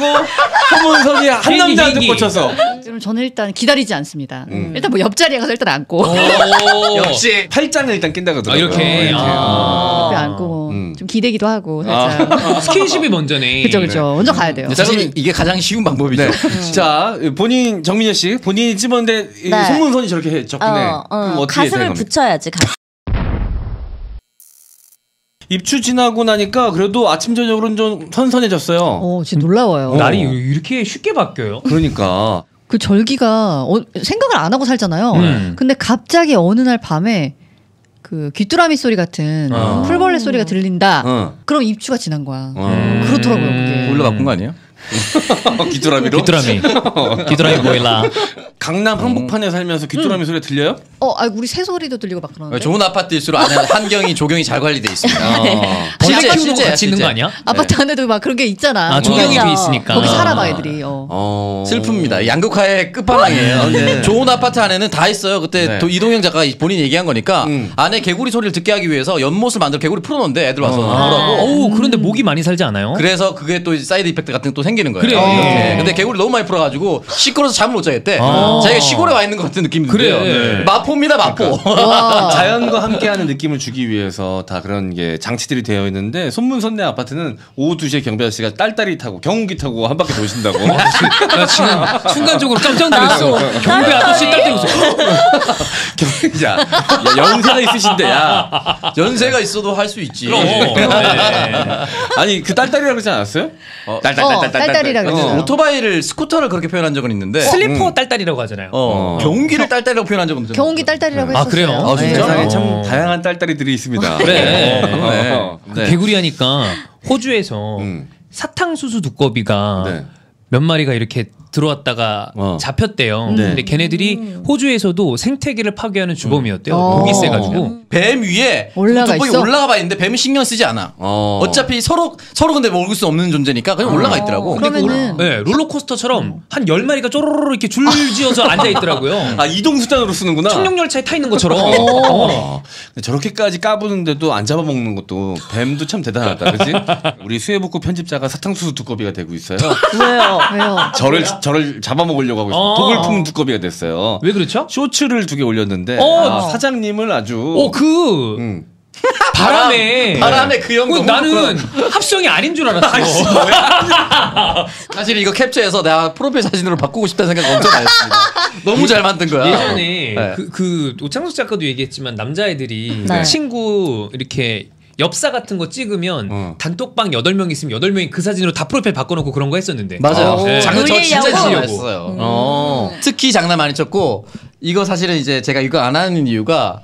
하고 손문선이 한 남자한테. 꽂혀서 그럼 저는 일단 기다리지 않습니다. 음. 일단 뭐 옆자리에 가서 일단 앉고 오. 역시 팔짱을 일단 낀다 아, 그러더라고요. 이렇게. 아. 옆에 앉고 뭐 음. 좀 기대기도 하고 살짝. 스킨십이 먼저네. 그쵸 그쵸. 먼저 가야 돼요. 사실 이게 가장 쉬운 방법이죠. 네. 자, 본인 정민여 씨, 본인이 찝었는데 이 네. 손문선이 저렇게 해, 접근해. 어, 어. 그럼 어떻게 가슴을? 붙여야지. 가슴. 입추 지나고 나니까 그래도 아침 저녁으로는 좀 선선해졌어요. 어, 진짜 놀라워요. 날이 이렇게 쉽게 바뀌어요. 그러니까 그 절기가 어, 생각을 안 하고 살잖아요. 음. 근데 갑자기 어느 날 밤에 그 귀뚜라미 소리 같은 어. 풀벌레 소리가 들린다. 어. 그럼 입추가 지난 거야. 어. 그렇더라고요, 그게. 올라 바꾼 거 아니에요? 귀뚜라미로 귀뚜라미. 귀뚜라미 보일라. 강남 한복판에 살면서 귀뚜라미 소리 들려요? 어, 아, 우리 새 소리도 들리고 막 그러는데. 좋은 아파트일수록 안에 환경이 조경이 잘 관리돼 있습니다. 어. 벌레 키우는 거 실제야, 같이 있는 실제. 거 아니야? 아파트 안에도 막 그런 게 있잖아. 아, 조경이. 돼 있으니까. 거기 살아 봐 애들이. 어. 어. 슬픕니다. 양극화의 끝판왕이에요. 네. 좋은 아파트 안에는 다 있어요. 그때 네. 도- 이동영 작가가 본인이 얘기한 거니까 음. 안에 개구리 소리를 듣게 하기 위해서 연못을 만들어 개구리 풀어놓는데 애들 와서 어. 놀라고. 어우, 그런데 모기 많이 살지 않아요? 그래서 그게 또 side effect 같은 게또생 기는 거예요. 그래. 이렇게. 근데 개구리 너무 많이 풀어가지고 시끄러워서 잠을 못 자겠대. 아. 자기가 시골에 와 있는 것 같은 느낌이 그래. 들어요. 마포입니다, 마포. 와. 자연과 함께하는 느낌을 주기 위해서 다 그런 게 장치들이 되어 있는데 손문선네 아파트는 오후 2시에 경비 아저씨가 딸딸이 타고 경운기 타고 한 바퀴 도신다고 나 지금 순간적으로 깜짝 놀랐어. 경비 아저씨 딸 때리고 있어. 경- 야, 야, 연세가 있으신데 야 연세가 있어도 할 수 있지. 그럼. 네. 아니 그 딸딸이라고 그러지 않았어요? 어, 어, 딸딸 이라 그러죠. 어. 오토바이를 스쿠터를 그렇게 표현한 적은 있는데 슬리퍼 딸딸이라고 하잖아요. 어, 경기를 딸딸이라고 표현한 적은 없어요. 경운기 딸딸이라고 아, 했었어요. 그래요? 아, 진짜? 세상에 어. 참 다양한 딸딸이들이 있습니다. 그래. 어. 그 네. 개구리 하니까 호주에서 음. 사탕수수 두꺼비가 네. 몇 마리가 이렇게 들어왔다가 어. 잡혔대요. 네. 근데 걔네들이 호주에서도 생태계를 파괴하는 주범이었대요. 어. 독이 세가지고. 뱀 위에 올라가 있어? 올라가 봐 있는데 뱀은 신경 쓰지 않아. 어. 어. 차피 서로 서로 근데 먹을 수 없는 존재니까 그냥 올라가 있더라고. 그러면은- 네, 롤러코스터처럼 한 열 마리가 쪼로로로 이렇게 줄지어서 앉아 있더라고요. 아 이동 수단으로 쓰는구나. 청룡 열차에 타 있는 것처럼. 어. 어. 근데 저렇게까지 까부는데도 안 잡아먹는 것도 뱀도 참 대단하다, 그렇지? 우리 수해복구 편집자가 사탕수수 두꺼비가 되고 있어요. 왜요? 왜요? 저를 저를 잡아먹으려고 하고 있어요. 어. 독을 품은 두꺼비가 됐어요. 왜 그렇죠? 쇼츠를 두 개 올렸는데 어. 아, 사장님을 아주 어, 그 음. 바람에. 바람에 그형그 너무 나는 합성이 아닌 줄 알았어. 사실 이거 캡처해서 내가 프로필 사진으로 바꾸고 싶다는 생각 엄청 많이 했습니다. 너무 잘 만든 거야. 예전에 네. 그, 그 오창석 작가도 얘기했지만 남자애들이 네. 친구 이렇게 엽사 같은 거 찍으면 어. 단톡방 8명 있으면 8명이 그 사진으로 다 프로필 바꿔놓고 그런 거 했었는데 맞아요. 네. 장난 저 진짜 놀리려고? 진짜 했어요. 어. 특히 장난 많이 쳤고 이거 사실은 이제 제가 이거 안 하는 이유가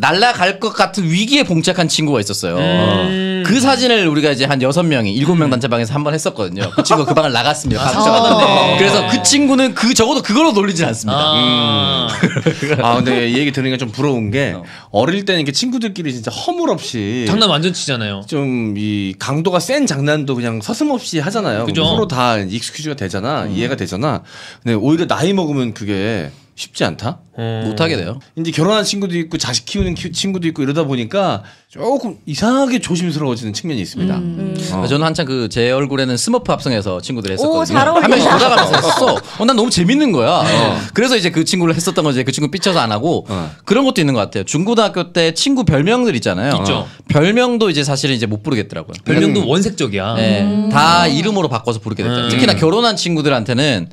날라갈 것 같은 위기에 봉착한 친구가 있었어요. 음. 그 사진을 우리가 이제 한 여섯 명이 일곱 명 단체방에서 한 번 했었거든요. 그 친구가 그 방을 나갔습니다. 아, 방청하던데. 어. 그래서 그 친구는 그 적어도 그걸로 놀리진 않습니다. 아. 아 근데 이 얘기 들으니까 좀 부러운 게 어. 어릴 때는 이렇게 친구들끼리 진짜 허물 없이 장난 완전 치잖아요. 좀 이 강도가 센 장난도 그냥 서슴없이 하잖아요. 그죠. 서로 다 excuse가 되잖아, 이해가 되잖아. 근데 오히려 나이 먹으면 그게 쉽지 않다. 어. 못하게 돼요. 이제 결혼한 친구도 있고 자식 키우는 키- 친구도 있고 이러다 보니까 조금 이상하게 조심스러워지는 측면이 있습니다. 어. 저는 한창 그제 얼굴에는 스머프 합성해서 친구들 했었거든요. 오, 잘 어울린다. 한 명씩 돌아가면서 했어. 어, 난 너무 재밌는 거야. 그래서 이제 그 친구를 했었던 거지. 그 친구 삐쳐서 안 하고 어. 그런 것도 있는 것 같아요. 중고등학교 때 친구 별명들 있잖아요. 있죠. 별명도 이제 사실은 이제 못 부르겠더라고요. 별명도 원색적이야. 네, 다 이름으로 바꿔서 부르게 됐다. 음. 특히나 결혼한 친구들한테는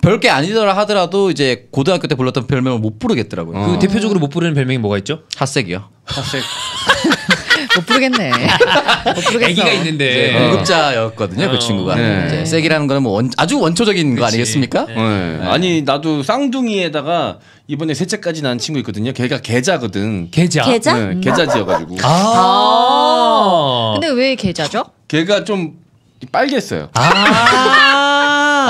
별게 아니더라 하더라도 이제 고등학교 때 불렀던 별명을 못 부르겠더라고요. 그 대표적으로 못 부르는 별명이 뭐가 있죠? 핫색이요. 사실 못 부르겠네. 못 부르겠어. 아기가 이제 있는데. 공급자였거든요, 그 어. 친구가. 네. 이제 색이라는 거는 뭐 원- 아주 원초적인 거 그치. 아니겠습니까? 네. 네. 아니 나도 쌍둥이에다가 이번에 셋째까지 낳은 친구 있거든요. 걔가 계자거든. 계좌. 계좌? 네, 계자지여가지고 아. 근데 왜 계좌죠? 걔가 좀 빨개했어요. 아.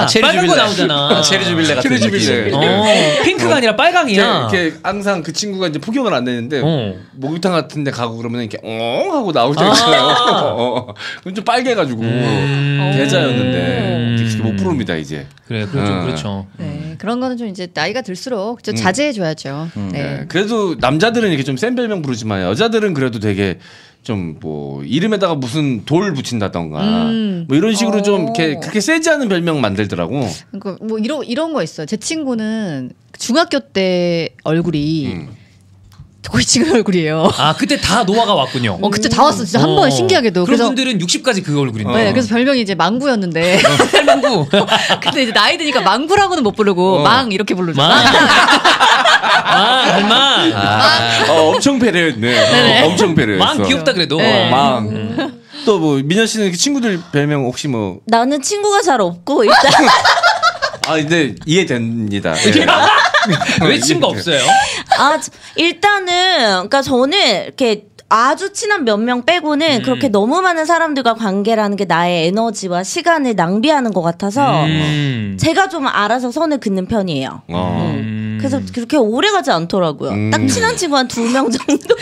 체리 빨간 거 주빌레. 나오잖아. 아, 체리 주빌레 같은 체리 주빌레. 느낌. 어, 핑크가 아니라 빨강이야. 걔, 걔 항상 그 친구가 이제 포경을 안 내는데 어. 목욕탕 같은 데 가고 그러면 이렇게 엉 하고 나올 때 아. 있잖아요. 어, 그럼 좀 빨개가지고 음. 계자였는데 이제 못 부릅니다 이제. 그래, 그렇죠, 음. 그렇죠. 네, 그런 거는 좀 이제 나이가 들수록 좀 자제해 줘야죠. 네. 네. 그래도 남자들은 이렇게 좀 센 별명 부르지만 여자들은 그래도 되게 좀 뭐 이름에다가 무슨 돌 붙인다던가 음. 뭐 이런 식으로 좀 이렇게 어. 그렇게 세지 않은 별명 만들더라고. 그러니까 뭐 이런 이런 거 있어요. 제 친구는 중학교 때 얼굴이 음. 거의 지금 얼굴이에요. 아 그때 다 노화가 왔군요. 어 그때 다 왔어 진짜 한 어. 번에 신기하게도. 그런 그래서 분들은 60까지 그 얼굴인데. 네, 그래서 별명이 이제 망구였는데 할망구. 근데 이제 나이 드니까 망구라고는 못 부르고 어. 망 이렇게 부르죠. 망. 아, 할망. 어, 엄청 배려했네. 어, 엄청 배려했어. 망 귀엽다 그래도. 네. 어, 망. 또뭐 민현 씨는 친구들 별명 혹시 뭐 나는 친구가 잘 없고 일단 아, 근데 이해됩니다. 예. 왜 친구 없어요? 아 저- 일단은 그러니까 저는 이렇게 아주 친한 몇 명 빼고는 음. 그렇게 너무 많은 사람들과 관계라는 게 나의 에너지와 시간을 낭비하는 것 같아서 음. 제가 좀 알아서 선을 긋는 편이에요. 어. 음. 그래서 그렇게 오래 가지 않더라고요. 음. 딱 친한 친구 한 두 명 정도.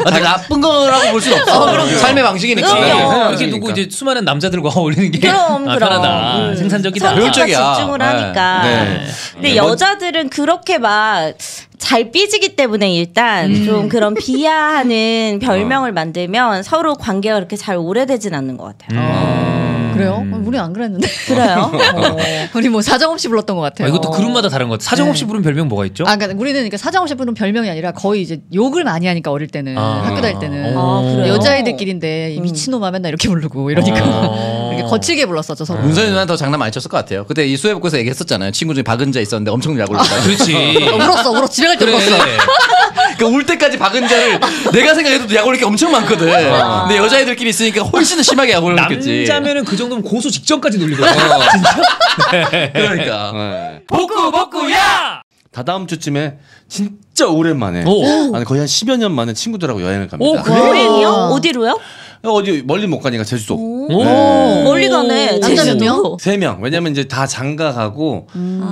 아, 근데 나쁜 거라고 볼 수는 없어. 삶의 방식이니까. 그럼요. 네, 이렇게 그러니까. 두고 이제 수많은 남자들과 어울리는 게 그럼 아, 그럼 편하다. 음. 생산적이다. 효율적이야. 집중을 네. 하니까. 네. 근데 네, 여자들은 그렇게 막 잘 삐지기 때문에 일단 좀 그런 비하하는 별명을 만들면 서로 관계가 그렇게 잘 오래되진 않는 것 같아요. 음. 그래요? 우리 안 그랬는데. 그래요? 우리 뭐 사정 없이 불렀던 것 아, 같아요. 이것도 그룹마다 다른 것 같아. 사정 없이 네. 부른 별명 뭐가 있죠? 아, 그러니까 우리는 그러니까 사정 없이 부르는 별명이 아니라 거의 이제 욕을 많이 하니까 어릴 때는 아. 학교 다닐 때는 아, 그래요? 여자애들끼리인데 이 미친놈아 맨날 이렇게 부르고 이러니까 어. 이렇게 거칠게 불렀었죠 서로. 문선이 누나는 더 장난 많이 쳤을 것 같아요. 그때 이 수해복구에서 얘기했었잖아요. 친구 중에 박은자 있었는데 엄청 약 올렸다. 그렇지. 어, 울었어, 울었어. 집에 갈때 그래. 울었어. 그러니까 울 때까지 박은자를 내가 생각해도 약 올릴 게 엄청 많거든. 근데 여자애들끼리 있으니까 훨씬 더 심하게 약 올렸겠지. 남자면은 그 정도면 고소 직전까지 놀리거든. 그러니까. 네. 복구 복구야. 다다음 주쯤에 진짜 오랜만에 오. 아니 거의 한 10여 년 만에 친구들하고 여행을 갑니다. 오, 그래? 여행이요? 와. 어디로요? 어디 멀리 못 가니까 제주도. 오. 네. 멀리 가네. 남자 몇. 명? 세 명. 왜냐면 이제 다 장가 가고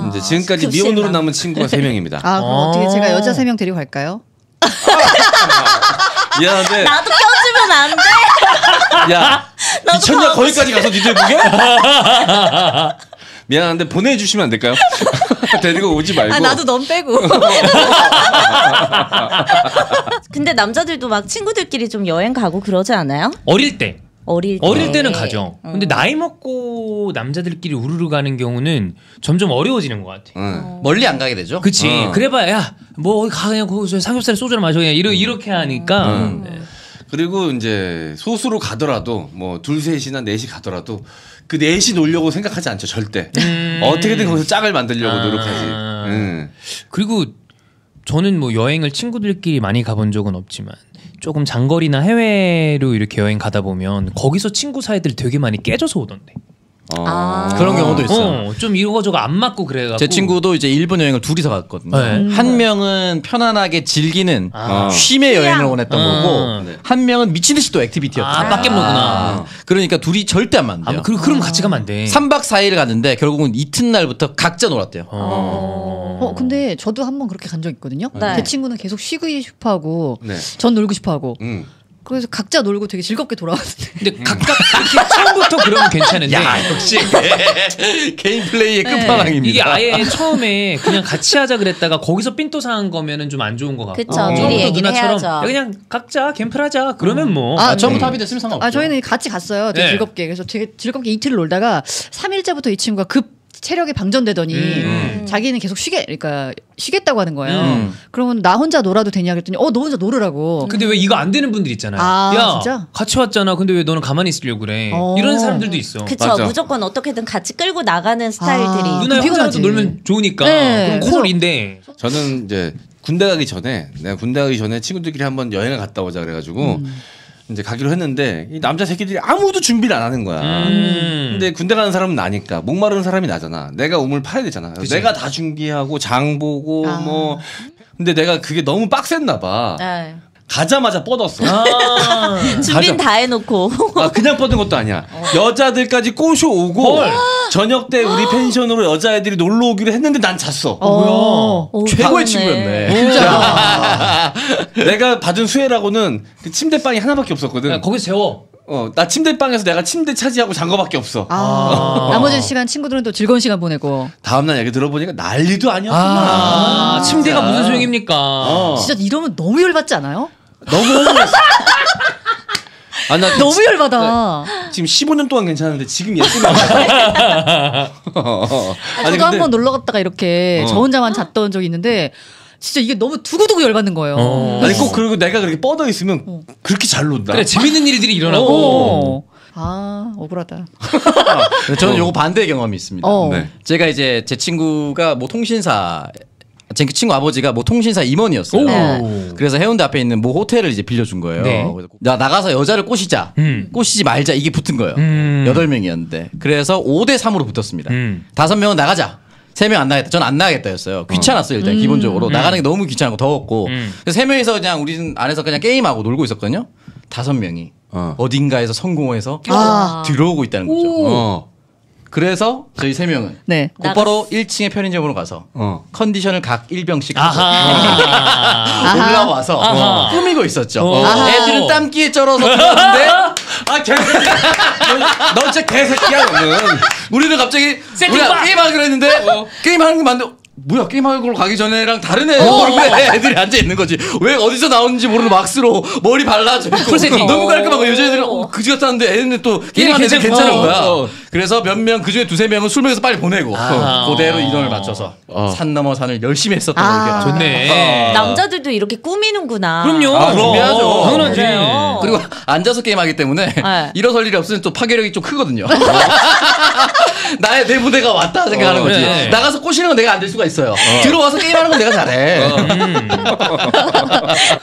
이제 지금까지 급식만. 미혼으로 남은 친구가 세 명입니다. 아, 그럼 어. 어떻게 제가 여자 세 명 데리고 갈까요? 미안한데 나도 껴주면 안 돼. 야 나도 미쳤냐 거기까지 가서 니들 보게? 미안한데 보내주시면 안 될까요? 데리고 오지 말고. 아, 나도 넌 빼고. 근데 남자들도 막 친구들끼리 좀 여행 가고 그러지 않아요? 어릴 때. 어릴 때. 어릴 때는 가죠. 음. 근데 나이 먹고 남자들끼리 우르르 가는 경우는 점점 어려워지는 것 같아. 응. 멀리 안 가게 되죠. 그치. 어. 그래봐야, 야, 뭐, 가, 그냥 거기서 삼겹살 소주나 마셔. 그냥 이러, 이렇게 하니까. 음. 네. 그리고 이제 소수로 가더라도 뭐 둘 셋이나 넷이 가더라도 그 넷이 놀려고 생각하지 않죠 절대. 음. 어떻게든 거기서 짝을 만들려고 아. 노력하지. 응. 그리고 저는 뭐 여행을 친구들끼리 많이 가본 적은 없지만 조금 장거리나 해외로 이렇게 여행 가다 보면 거기서 친구 사이들 되게 많이 깨져서 오던데. 어. 아. 그런 경우도 있어요. 어, 좀 이거 저거 안 맞고 그래가지고. 제 친구도 이제 일본 여행을 둘이서 갔거든요. 네. 한 명은 편안하게 즐기는 아. 쉼의 여행을 원했던 음. 거고 네. 한 명은 미친 듯이 또 액티비티였죠. 아, 빡겜로구나. 아. 그러니까 둘이 절대 안 맞는데요. 아, 그, 그럼 같이 가면 안 돼. 3박 4일 갔는데 결국은 이튿날부터 각자 놀았대요. 어. 어, 근데 저도 한 번 그렇게 간 적 있거든요. 네. 제 친구는 계속 쉬고 싶어 하고 네. 전 놀고 싶어 하고. 응. 그래서 각자 놀고 되게 즐겁게 돌아왔는데. 근데 각각 이렇게 처음부터 그러면 괜찮은데 역시 개인 플레이의 끝판왕입니다. 이게 아예 처음에 그냥 같이 하자 그랬다가 거기서 삔또 상한 거면은 좀 안 좋은 것 같고 그쵸, 처음부터 미리 얘기를 누나처럼 해야죠. 야, 그냥 각자 캠프를 하자 그러면 뭐 아, 아, 처음부터 네. 합의됐으면 상관없죠. 아, 저희는 같이 갔어요. 되게 네. 즐겁게. 그래서 되게 즐겁게 이틀을 놀다가 3일째부터 이 친구가 급 체력이 방전되더니 음. 자기는 계속 쉬게, 그러니까 쉬겠다고 하는 거예요. 음. 그러면 나 혼자 놀아도 되냐 그랬더니 어, 너 혼자 놀으라고. 근데 왜 이거 안 되는 분들 있잖아요. 아, 야, 진짜? 같이 왔잖아. 근데 왜 너는 가만히 있으려고 그래? 어. 이런 사람들도 있어. 그쵸. 맞아. 무조건 어떻게든 같이 끌고 나가는 스타일들이. 아. 누나. 혼자라도 놀면 좋으니까. 네, 그럼 콜인데. 저는 이제 군대 가기 전에 내가 군대 가기 전에 친구들끼리 한번 여행을 갔다 오자 그래가지고 음. 이제 가기로 했는데 이 남자 새끼들이 아무도 준비를 안 하는 거야. 음. 근데 군대 가는 사람은 나니까 목마른 사람이 나잖아. 내가 우물 파야 되잖아. 그치. 내가 다 준비하고 장 보고 아. 뭐. 근데 내가 그게 너무 빡셌나 봐. 네. 가자마자 뻗었어. 아. 준비는 다 해놓고. 아 그냥 뻗은 것도 아니야. 여자들까지 꼬셔오고 헐. 저녁 때 우리 펜션으로 여자애들이 놀러 오기로 했는데 난 잤어. 어. 오, 최고의. 친구였네. 야. 내가 받은 수혜라고는 그 침대방이 하나밖에 없었거든. 야, 거기서 재워. 어, 나 침대방에서 내가 침대 차지하고 잔 거밖에 없어. 아, 나머지 시간 친구들은 또 즐거운 시간 보내고. 다음날 얘기 들어보니까 난리도 아니었구나. 아, 침대가 무슨 소용입니까? 어. 진짜 이러면 너무 열받지 않아요? 너무 억울했어. 아, 나 너무 열받아. 지금 15년 동안 괜찮은데 지금 예쁘면 아, 저도 한 번 놀러 갔다가 이렇게 어. 저 혼자만 잤던 적이 있는데 진짜 이게 너무 두고두고 열받는 거예요. 어. 아니 꼭 그리고 내가 그렇게 뻗어 있으면 그렇게 잘 논다. 그래 재밌는 일들이 일어나고. 어. 아 억울하다. 저는 요거 반대 경험이 있습니다. 어. 네. 제가 이제 제 친구가 뭐 통신사 제 친구 아버지가 뭐 통신사 임원이었어요. 오. 그래서 해운대 앞에 있는 뭐 호텔을 이제 빌려준 거예요. 네. 그래서 나 나가서 여자를 꼬시자, 음. 꼬시지 말자 이게 붙은 거예요. 음. 여덟 명이었는데 그래서 5대 3으로 붙었습니다. 음. 다섯 명은 나가자. 세 명 안 나가겠다. 전 안 나가겠다였어요. 귀찮았어요 일단 기본적으로 나가는 게 너무 귀찮고 더웠고. 음. 그래서 세 명이서 그냥 우리 안에서 그냥 게임하고 놀고 있었거든요. 다섯 명이 어. 어. 딘가에서 성공해서 아. 들어오고 있다는 거죠. 어. 그래서 저희 세 명은 네. 곧바로 1층의 편의점으로 가서 어. 컨디션을 각 1병씩 아하. 올라와서 아하. 꾸미고 있었죠. 어. 아하. 애들은 땀기에 쩔어서 들어왔는데 아 개새끼. 너 진짜 개새끼야 너는. 우리는 갑자기 세팅 우리가 봐! 게임하기로 했는데 게임하는 게 맞는데 뭐야 게임하기로 가기 전에랑 다른 애 얼굴에 애들이 앉아 있는 거지 왜 어디서 나오는지 모르는 막스로 머리 발라져 있고. 너무 깔끔하고 여자애들은 어, 그지 같았는데 애는 또 게임하는 애들. 괜찮은 거야 어. 그래서 몇 명 그중에 두세 명은 술 먹여서 빨리 보내고 아. 그대로 인원을 맞춰서 어. 산 넘어 산을 열심히 했었던 아. 나요. 좋네. 남자들도 이렇게 꾸미는구나. 그럼요. 아, 그럼. 준비하죠. 당연하지. 그리고 앉아서 게임하기 때문에 네. 일어설 일이 없으면 또 파괴력이 좀 크거든요. 나의 내 무대가 왔다 생각하는 어, 거지. 그래. 나가서 꼬시는 건 내가 안 될 수가 있어요. 들어와서 게임하는 건 내가 잘해.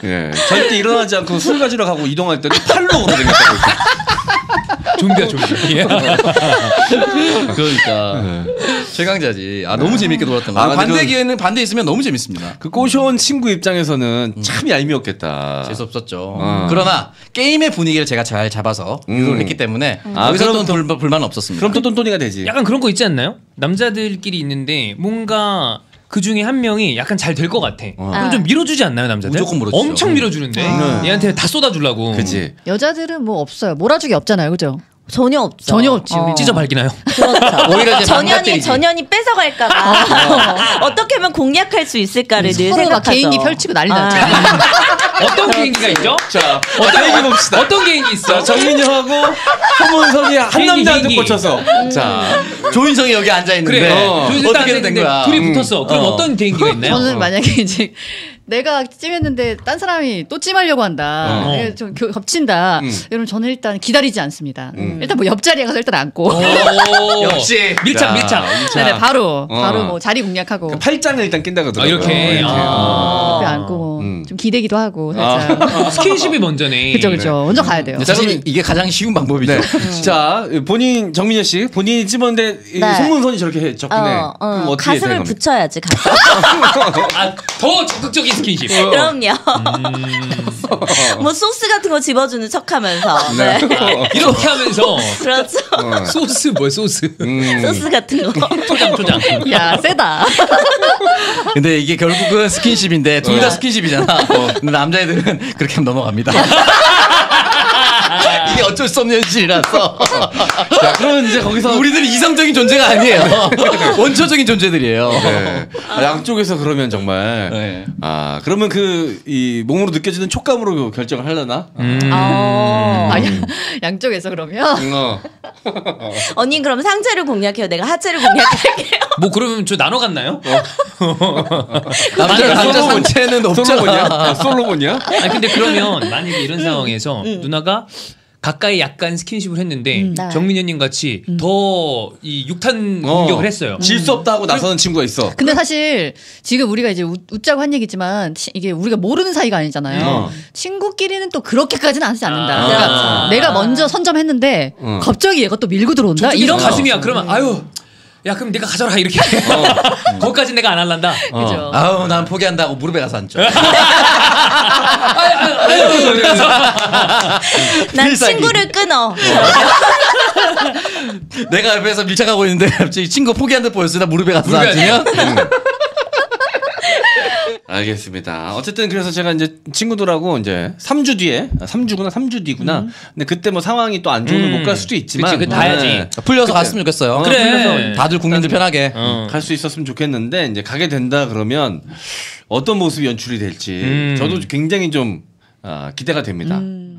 예. 절대 일어나지 않고 술 가지러 가고 이동할 때는 팔로 오르겠다고. 좀비야 좀비. 그러니까 최강자지. 아 너무 재밌게 놀았던 거. 아, 아, 반대 그- 기회는 반대 있으면 너무 재밌습니다. 그 꼬셔온 친구 입장에서는 참 얄미웠겠다. 재수 없었죠. 어. 그러나 게임의 분위기를 제가 잘 잡아서 음. 유도를 했기 때문에 아, 여기서 또 불, 불만 없었습니다. 그럼 또 똔똔이가 되지. 약간 그런 거 있지 않나요? 남자들끼리 있는데 뭔가 그 중에 한 명이 약간 잘 될 것 같아. 그럼 좀 밀어주지 않나요 남자들? 무조건 밀어주죠. 엄청 밀어주는데 아. 얘한테 다 쏟아주려고. 그지. 여자들은 뭐 없어요. 몰아주기 없잖아요, 그죠? 전혀 없죠. 전혀 없지. 우리. 어. 찢어 밝히나요? 그렇죠. 오히려 이제 전현이. 전현이 뺏어갈까봐 어 떻게 하면 공략할 수 있을까를 늘 생각하죠. 개인기 펼치고 난리 나죠. 어떤 개인기가 있죠? 자, 어떤 얘기 봅시다. 어떤 개인기 있어? 자, 정민이하고 소문선이 한 남자한테. 꽂혀서. 자, 조인성이 여기 앉아 있는데 그래. 어. 둘이 어떻게 딱된 앉았는데 거야? 둘이 붙었어. 그럼 어. 어. 떤 개인기가 있나요? 저는 만약에 이제 내가 찜했는데 딴 사람이 또 찜하려고 한다. 어. 좀 겨- 겹친다. 음. 여러분 저는 일단 기다리지 않습니다. 음. 일단 뭐 옆자리에 가서 일단 앉고. 오. 역시. 밀착 자, 밀착. 자, 네네 바로 어. 바로 뭐 자리 공략하고 그 팔짱을 일단 낀다 아, 그러더라고요. 이렇게. 아. 옆에 앉고 뭐 음. 좀 기대기도 하고 살짝. 아, 스킨십이 먼저네. 그죠 그죠. 먼저 가야 돼요. 사실 그러면- 이게 가장 쉬운 방법이죠. 네. 자, 본인 정민여 씨, 본인이 찝었는데 이 네. 송문선이 저렇게 해, 접근해. 어, 어, 가슴을? 붙여야지 가슴. 아, 더 적극적인 스킨십. 그럼요. 뭐 소스 같은 거 집어주는 척하면서. 네. 이렇게 하면서 그렇죠. 소스 뭐야 소스? 음. 소스 같은 거. 초장 초장. 야 세다. 근데 이게 결국은 스킨십인데 둘다 어. 스킨십이 잖아. 근데 남자애들은 그렇게 하면 넘어갑니다. 이게 어쩔 수 없는 현실이라서 자, 그러면 이제 거기서 우리들은 이성적인 존재가 아니에요. 원초적인 존재들이에요. 네. 아, 양쪽에서 그러면 정말 네. 아 그러면 그 이 몸으로 느껴지는 촉감으로 결정을 하려나? 음. 어. 아, 양, 양쪽에서 그러면 어. 언니 그럼 상체를 공략해요. 내가 하체를 공략할게요. 뭐 그러면 저 나눠 갔나요? 남자 남자 상체는 솔로몬이야? 없잖아. 아, 솔로몬이야? 아니 근데 그러면 만약에 이런 상황에서 누나가 가까이 약간 스킨십을 했는데 네. 정민현님 같이 더이 육탄 어. 공격을 했어요. 질 수 없다 하고 나서는 친구가 있어. 근데 사실 지금 우리가 이제 웃, 웃자고 한 얘기지만 치- 이게 우리가 모르는 사이가 아니잖아요. 어. 친구끼리는 또 그렇게까지는 하지 않는다. 아. 그러니까 그렇죠. 내가 먼저 선점했는데 어. 갑자기 얘가 또 밀고 들어온다. 이런 이런 가슴이야. 그러면 아유. 야 그럼 네가 가져라 이렇게. 거기까지 내가 안 할란다. 그죠. 아우 난 포기한다고 무릎에 가서 앉죠. 난 필살기. 친구를 끊어. 내가 옆에서 밀착하고 있는데 갑자기 친구 포기한 듯 보였으나 무릎에 가서 앉으면 알겠습니다. 어쨌든 그래서 제가 이제 친구들하고 이제 3주 뒤에, 아, 3주구나, 3주 뒤구나. 근데 그때 뭐 상황이 또 안 좋으면 음. 못갈 수도 있지만. 그치, 그거 다 해야지. 풀려서 갔으면 좋겠어요. 그래. 다들 국민들 편하게. 어. 갈수 있었으면 좋겠는데 이제 가게 된다 그러면 어떤 모습이 연출이 될지 음. 저도 굉장히 좀 아, 기대가 됩니다. 음.